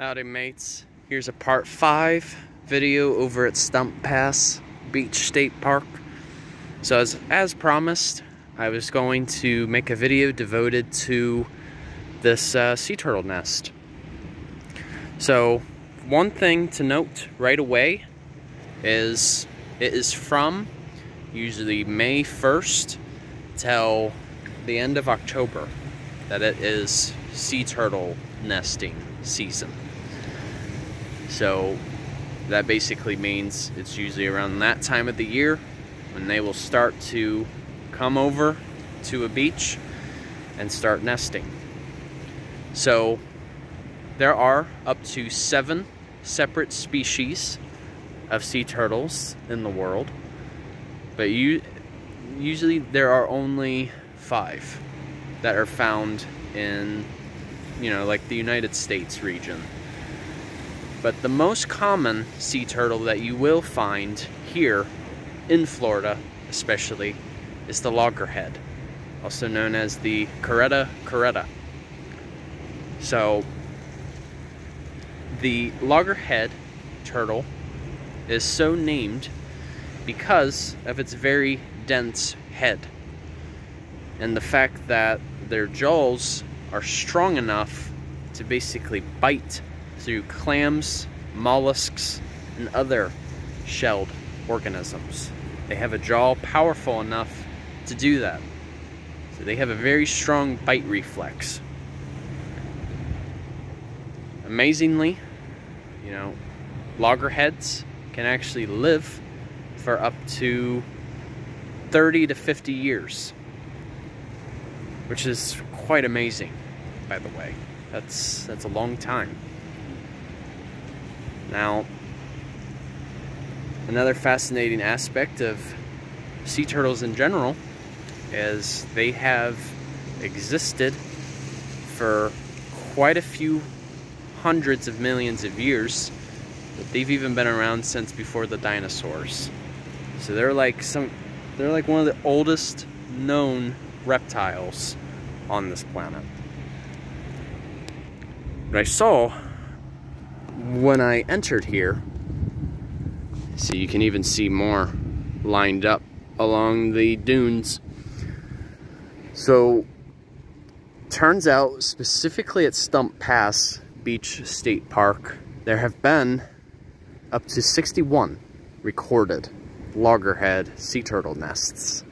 Howdy mates, here's a part 5 video over at Stump Pass Beach State Park. So as, as promised, I was going to make a video devoted to this uh, sea turtle nest. So one thing to note right away is it is from usually May 1st till the end of October that it is sea turtle nesting season. So that basically means it's usually around that time of the year when they will start to come over to a beach and start nesting. So there are up to seven separate species of sea turtles in the world, but you usually there are only five that are found in you know like the United States region. But the most common sea turtle that you will find here in Florida, especially, is the loggerhead, also known as the Caretta caretta. So, the loggerhead turtle is so named because of its very dense head and the fact that their jaws are strong enough to basically bite through clams, mollusks, and other shelled organisms. They have a jaw powerful enough to do that. So they have a very strong bite reflex. Amazingly, you know, loggerheads can actually live for up to 30 to 50 years, which is quite amazing, by the way. That's, that's a long time. Now, another fascinating aspect of sea turtles in general is they have existed for quite a few hundreds of millions of years. But they've even been around since before the dinosaurs. So they're like some they're like one of the oldest known reptiles on this planet. But I saw when I entered here, so you can even see more lined up along the dunes. So, turns out, specifically at Stump Pass Beach State Park, there have been up to 61 recorded loggerhead sea turtle nests.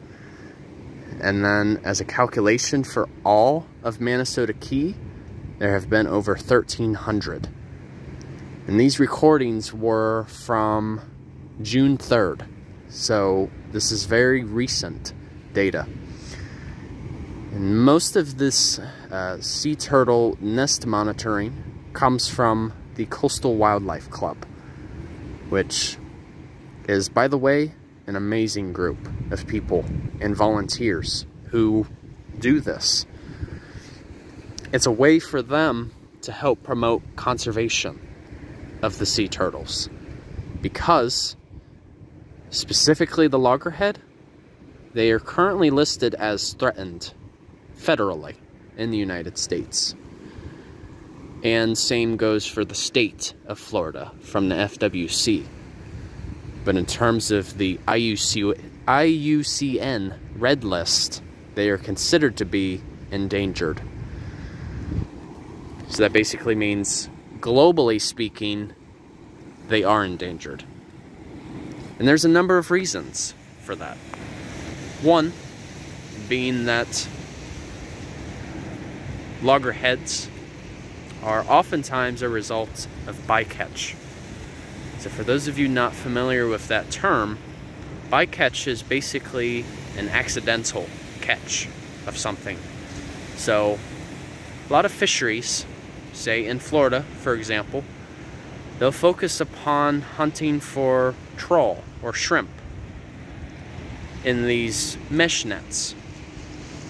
And then as a calculation for all of Manasota Key, there have been over 1,300. And these recordings were from June 3rd. So this is very recent data. And most of this uh, sea turtle nest monitoring comes from the Coastal Wildlife Club, which is, by the way, an amazing group of people and volunteers who do this. It's a way for them to help promote conservation of the sea turtles. Because specifically the loggerhead they are currently listed as threatened federally in the United States. And same goes for the state of Florida from the FWC but in terms of the IUC, IUCN red list they are considered to be endangered. So that basically means globally speaking, they are endangered. And there's a number of reasons for that. One being that loggerheads are oftentimes a result of bycatch. So for those of you not familiar with that term, bycatch is basically an accidental catch of something. So a lot of fisheries say in Florida, for example, they'll focus upon hunting for trawl or shrimp in these mesh nets.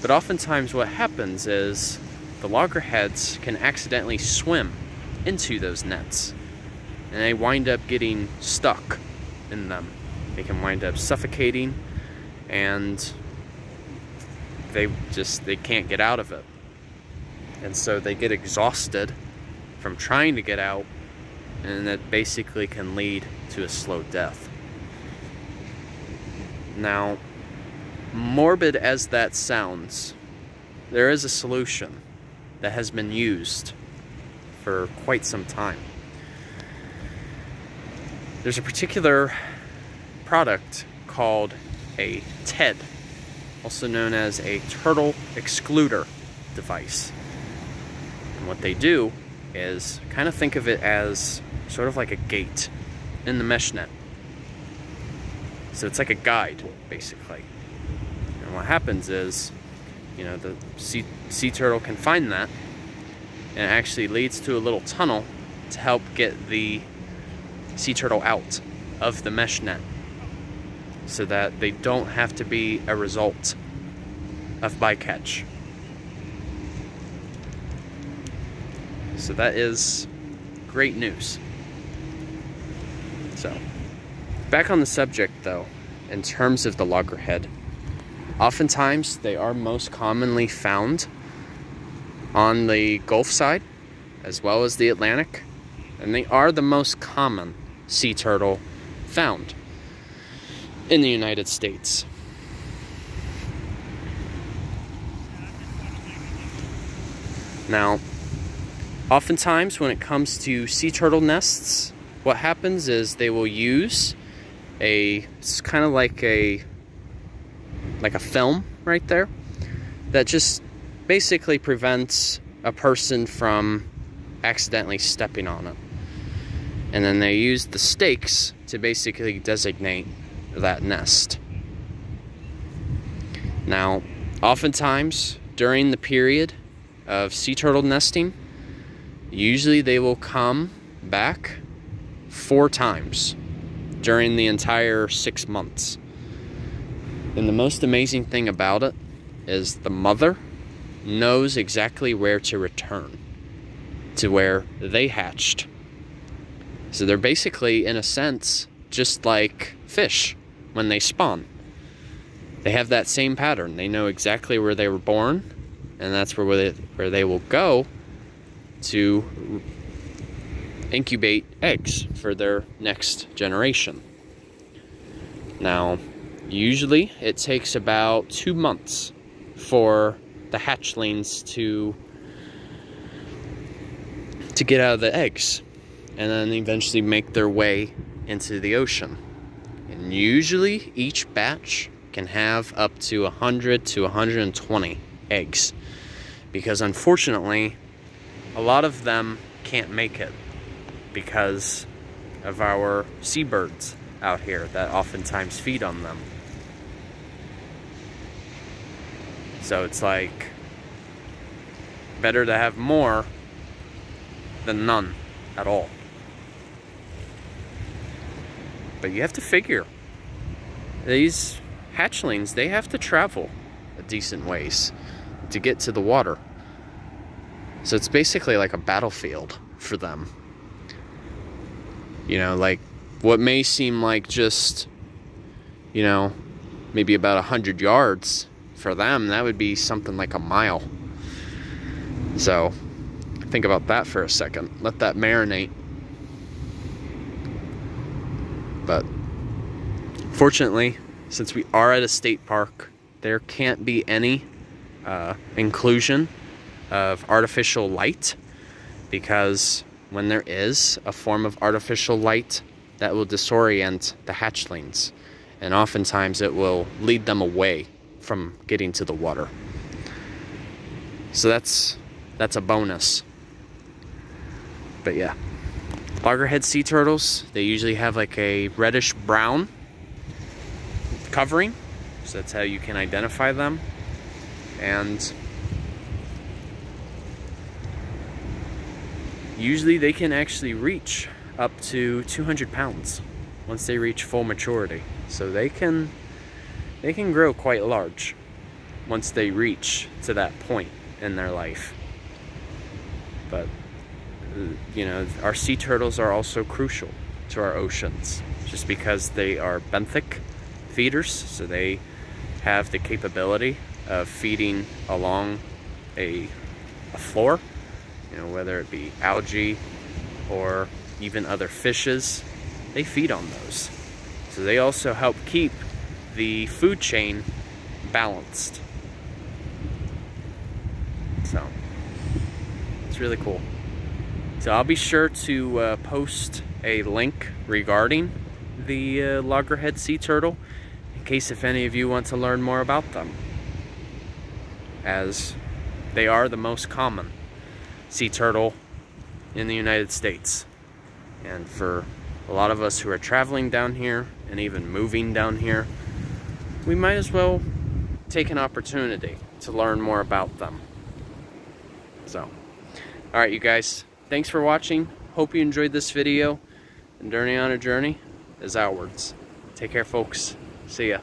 But oftentimes what happens is the loggerheads can accidentally swim into those nets and they wind up getting stuck in them. They can wind up suffocating and they just they can't get out of it and so they get exhausted from trying to get out, and that basically can lead to a slow death. Now, morbid as that sounds, there is a solution that has been used for quite some time. There's a particular product called a TED, also known as a turtle excluder device. And what they do is kind of think of it as sort of like a gate in the mesh net. So it's like a guide, basically. And what happens is, you know, the sea, sea turtle can find that, and it actually leads to a little tunnel to help get the sea turtle out of the mesh net so that they don't have to be a result of bycatch. So that is great news. So, back on the subject though, in terms of the loggerhead, oftentimes they are most commonly found on the Gulf side as well as the Atlantic, and they are the most common sea turtle found in the United States. Now, oftentimes when it comes to sea turtle nests, what happens is they will use a it's kind of like a like a film right there that just basically prevents a person from accidentally stepping on it. And then they use the stakes to basically designate that nest. Now, oftentimes during the period of sea turtle nesting, usually they will come back four times during the entire six months. And the most amazing thing about it is the mother knows exactly where to return to where they hatched. So they're basically, in a sense, just like fish when they spawn. They have that same pattern. They know exactly where they were born, and that's where they, where they will go to incubate eggs for their next generation. Now, usually it takes about two months for the hatchlings to to get out of the eggs and then eventually make their way into the ocean. And usually each batch can have up to 100 to 120 eggs. Because unfortunately, a lot of them can't make it because of our seabirds out here that oftentimes feed on them. So it's like better to have more than none at all. But you have to figure these hatchlings, they have to travel a decent ways to get to the water. So it's basically like a battlefield for them. You know, like what may seem like just, you know, maybe about a hundred yards for them, that would be something like a mile. So think about that for a second. Let that marinate. But fortunately, since we are at a state park, there can't be any uh, inclusion of artificial light because when there is a form of artificial light that will disorient the hatchlings and oftentimes it will lead them away from getting to the water. So that's that's a bonus. But yeah loggerhead sea turtles, they usually have like a reddish brown covering. So that's how you can identify them. And usually they can actually reach up to 200 pounds once they reach full maturity. So they can they can grow quite large once they reach to that point in their life. But you know, our sea turtles are also crucial to our oceans just because they are benthic feeders, so they have the capability of feeding along a, a floor You know, whether it be algae or even other fishes, they feed on those. So they also help keep the food chain balanced. So, it's really cool. So I'll be sure to uh, post a link regarding the uh, loggerhead sea turtle in case if any of you want to learn more about them as they are the most common sea turtle in the United States. And for a lot of us who are traveling down here and even moving down here, we might as well take an opportunity to learn more about them. So, all right, you guys, thanks for watching. Hope you enjoyed this video. And Journey on a Journey is outwards. Take care, folks. See ya.